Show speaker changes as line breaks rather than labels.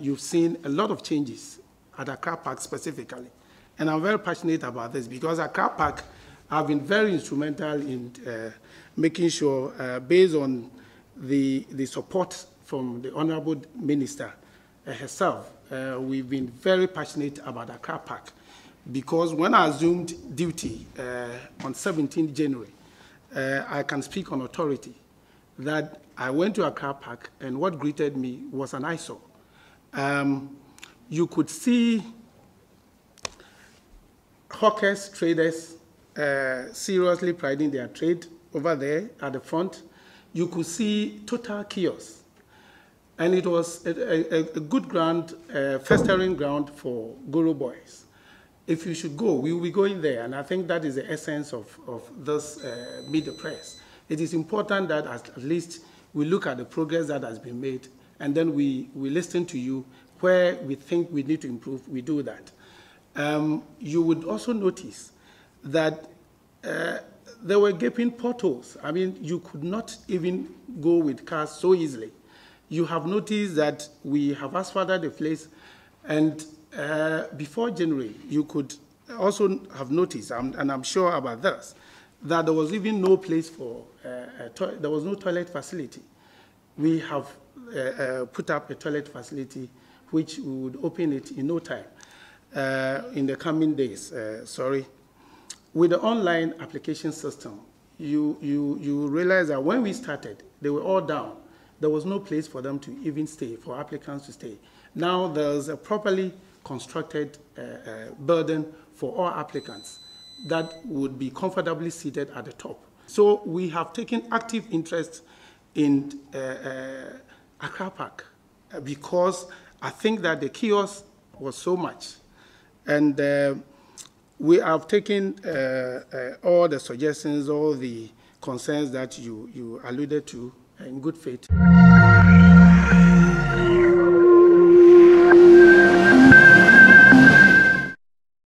you've seen a lot of changes at Accra PAC specifically. And I'm very passionate about this because Accra PAC have been very instrumental in uh, making sure, uh, based on the, the support from the Honorable Minister uh, herself, uh, we've been very passionate about Accra PAC because when I assumed duty uh, on 17 January, uh, I can speak on authority that I went to Accra PAC and what greeted me was an eyesore. Um, you could see hawkers, traders, uh, seriously priding their trade over there at the front. You could see total chaos. And it was a, a, a good ground, uh, festering ground for goro boys. If you should go, we will be going there. And I think that is the essence of, of this uh, the Press. It is important that at least we look at the progress that has been made and then we, we listen to you where we think we need to improve, we do that. Um, you would also notice that uh, there were gaping potholes. I mean, you could not even go with cars so easily. You have noticed that we have asphalted the place, and uh, before January, you could also have noticed, and I'm sure about this, that there was even no place for, uh, there was no toilet facility. We have uh, uh, put up a toilet facility which would open it in no time uh, in the coming days, uh, sorry. With the online application system, you, you, you realize that when we started, they were all down. There was no place for them to even stay, for applicants to stay. Now there's a properly constructed uh, uh, burden for all applicants that would be comfortably seated at the top. So we have taken active interest in uh, uh, Accra PAC uh, because I think that the chaos was so much. And uh, we have taken uh, uh, all the suggestions, all the concerns that you, you alluded to in good faith.